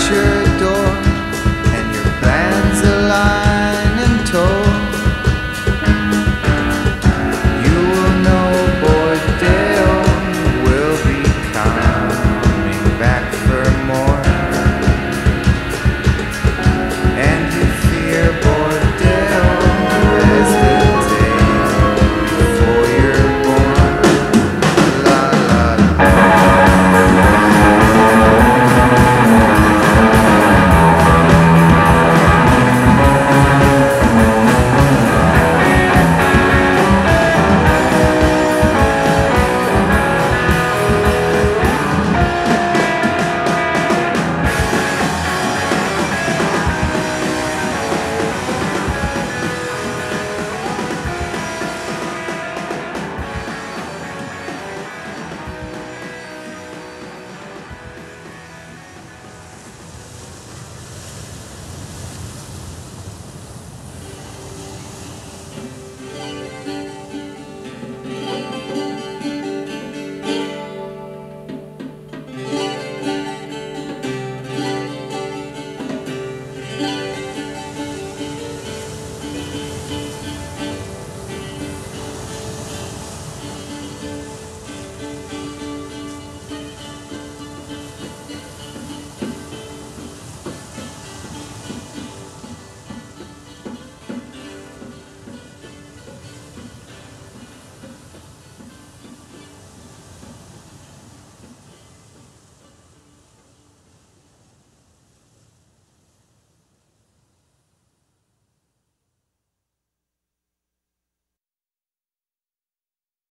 future.